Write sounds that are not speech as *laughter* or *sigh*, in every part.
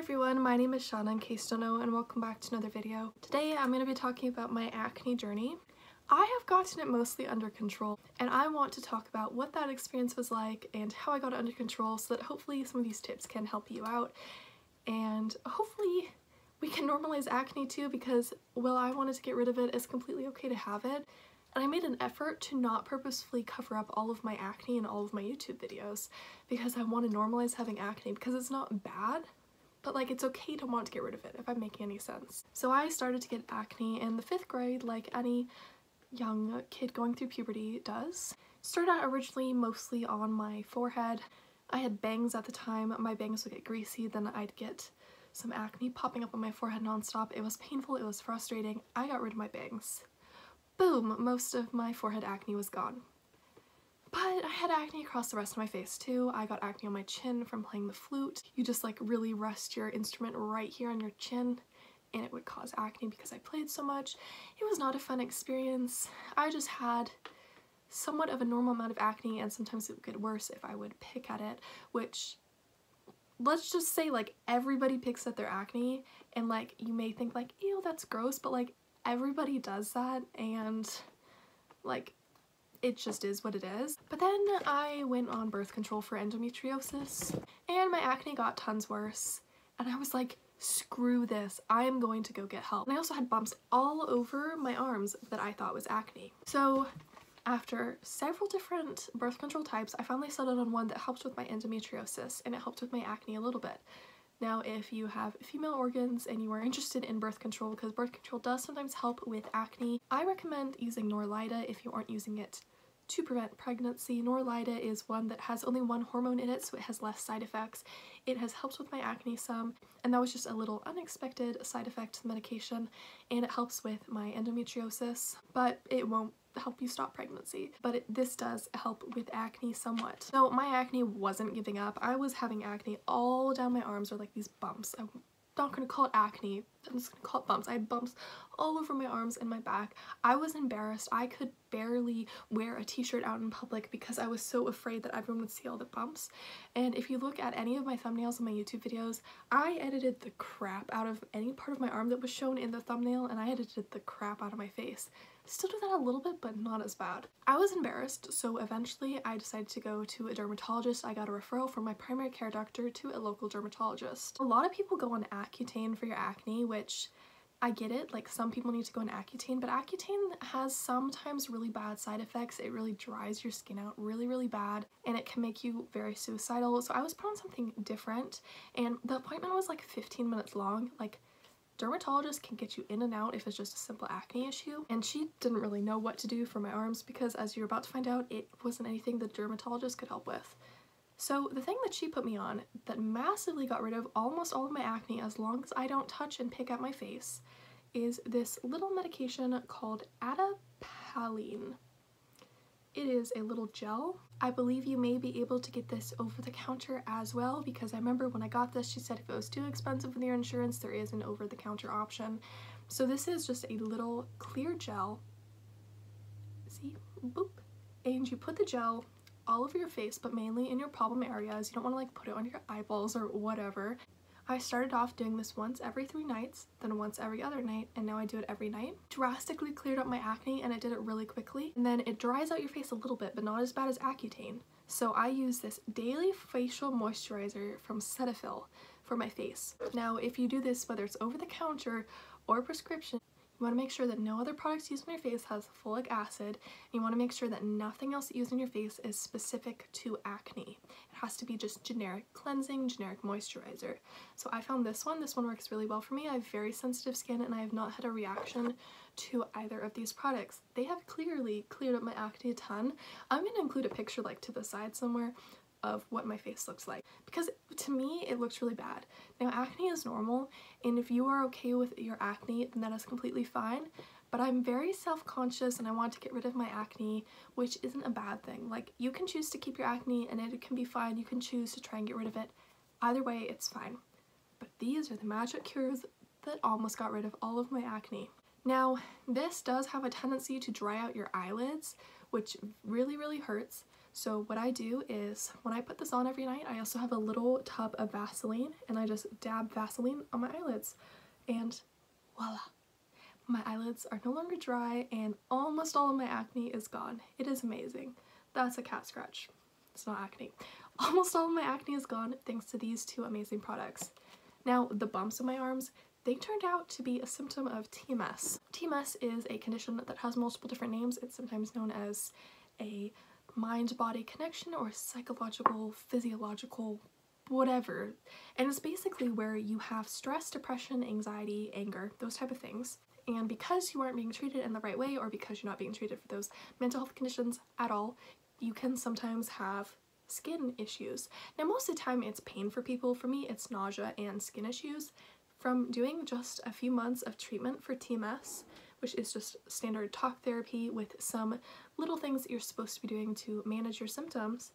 everyone, my name is Shawna in case you don't know and welcome back to another video. Today I'm going to be talking about my acne journey. I have gotten it mostly under control and I want to talk about what that experience was like and how I got it under control so that hopefully some of these tips can help you out and hopefully we can normalize acne too because while I wanted to get rid of it, it's completely okay to have it and I made an effort to not purposefully cover up all of my acne in all of my YouTube videos because I want to normalize having acne because it's not bad but like it's okay to want to get rid of it if I'm making any sense. So I started to get acne in the fifth grade like any young kid going through puberty does. Started out originally mostly on my forehead. I had bangs at the time. My bangs would get greasy, then I'd get some acne popping up on my forehead nonstop. It was painful, it was frustrating. I got rid of my bangs. Boom, most of my forehead acne was gone. But I had acne across the rest of my face too. I got acne on my chin from playing the flute. You just like really rest your instrument right here on your chin and it would cause acne because I played so much. It was not a fun experience. I just had somewhat of a normal amount of acne and sometimes it would get worse if I would pick at it, which let's just say like everybody picks at their acne and like you may think like ew that's gross but like everybody does that and like it just is what it is. But then I went on birth control for endometriosis and my acne got tons worse and I was like screw this I am going to go get help. And I also had bumps all over my arms that I thought was acne. So after several different birth control types I finally settled on one that helped with my endometriosis and it helped with my acne a little bit. Now if you have female organs and you are interested in birth control because birth control does sometimes help with acne, I recommend using Norlyda if you aren't using it to prevent pregnancy. Norlyda is one that has only one hormone in it so it has less side effects. It has helped with my acne some and that was just a little unexpected side effect to the medication and it helps with my endometriosis but it won't help you stop pregnancy but it, this does help with acne somewhat. So my acne wasn't giving up. I was having acne all down my arms or like these bumps. I'm not gonna call it acne, I'm just gonna call it bumps. I had bumps all over my arms and my back. I was embarrassed. I could barely wear a t-shirt out in public because I was so afraid that everyone would see all the bumps. And if you look at any of my thumbnails in my YouTube videos, I edited the crap out of any part of my arm that was shown in the thumbnail and I edited the crap out of my face. Still do that a little bit, but not as bad. I was embarrassed, so eventually I decided to go to a dermatologist. I got a referral from my primary care doctor to a local dermatologist. A lot of people go on Accutane for your acne, which I get it, like some people need to go on Accutane, but Accutane has sometimes really bad side effects. It really dries your skin out really, really bad and it can make you very suicidal. So I was put on something different and the appointment was like 15 minutes long. Like dermatologists can get you in and out if it's just a simple acne issue and she didn't really know what to do for my arms because as you're about to find out it wasn't anything the dermatologist could help with. So the thing that she put me on that massively got rid of almost all of my acne as long as I don't touch and pick at my face is this little medication called Adapalene. It is a little gel. I believe you may be able to get this over the counter as well because I remember when I got this she said if it was too expensive with your insurance there is an over the counter option. So this is just a little clear gel. See? Boop. And you put the gel all over your face but mainly in your problem areas. You don't want to like put it on your eyeballs or whatever. I started off doing this once every three nights, then once every other night, and now I do it every night. Drastically cleared up my acne and I did it really quickly. And then it dries out your face a little bit, but not as bad as Accutane. So I use this daily facial moisturizer from Cetaphil for my face. Now, if you do this, whether it's over the counter or prescription, you want to make sure that no other products used on your face has folic acid. And you want to make sure that nothing else used on your face is specific to acne. It has to be just generic cleansing, generic moisturizer. So I found this one. This one works really well for me. I have very sensitive skin and I have not had a reaction to either of these products. They have clearly cleared up my acne a ton. I'm going to include a picture like to the side somewhere of what my face looks like because to me it looks really bad. Now acne is normal and if you are okay with your acne then that is completely fine but I'm very self-conscious and I want to get rid of my acne which isn't a bad thing. Like you can choose to keep your acne and it can be fine. You can choose to try and get rid of it. Either way it's fine. But these are the magic cures that almost got rid of all of my acne. Now this does have a tendency to dry out your eyelids which really really hurts So what I do is when I put this on every night, I also have a little tub of Vaseline and I just dab Vaseline on my eyelids and voila. My eyelids are no longer dry and almost all of my acne is gone. It is amazing. That's a cat scratch. It's not acne. *laughs* Almost all of my acne is gone thanks to these two amazing products. Now, the bumps on my arms, they turned out to be a symptom of TMS. TMS is a condition that has multiple different names. It's sometimes known as a mind-body connection or psychological, physiological, whatever. And it's basically where you have stress, depression, anxiety, anger, those type of things. And because you aren't being treated in the right way or because you're not being treated for those mental health conditions at all, you can sometimes have skin issues. Now most of the time it's pain for people. For me it's nausea and skin issues. From doing just a few months of treatment for TMS, which is just standard talk therapy with some little things that you're supposed to be doing to manage your symptoms,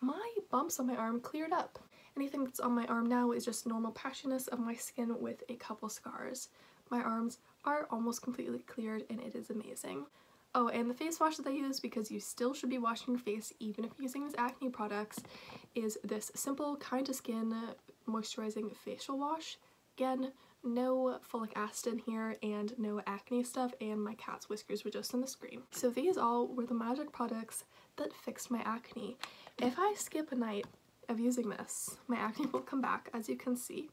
my bumps on my arm cleared up. Anything that's on my arm now is just normal patchiness of my skin with a couple scars. My arms are almost completely cleared and it is amazing. Oh, and the face wash that I use, because you still should be washing your face even if you're using these acne products, is this simple kind of skin moisturizing facial wash. Again, no folic acid in here and no acne stuff and my cat's whiskers were just on the screen. So these all were the magic products that fixed my acne. If I skip a night of using this, my acne *laughs* will come back as you can see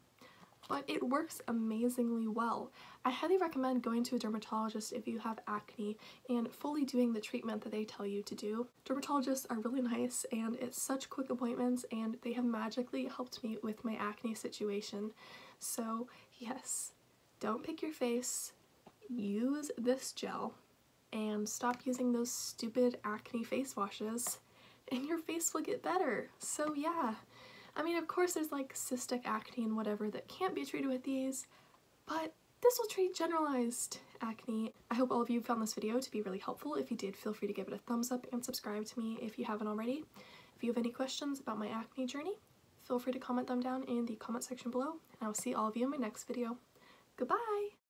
but it works amazingly well. I highly recommend going to a dermatologist if you have acne and fully doing the treatment that they tell you to do. Dermatologists are really nice and it's such quick appointments and they have magically helped me with my acne situation. So yes, don't pick your face, use this gel and stop using those stupid acne face washes and your face will get better. So yeah, I mean, of course there's like cystic acne and whatever that can't be treated with these, but this will treat generalized acne. I hope all of you found this video to be really helpful. If you did, feel free to give it a thumbs up and subscribe to me if you haven't already. If you have any questions about my acne journey, feel free to comment them down in the comment section below, and I will see all of you in my next video. Goodbye!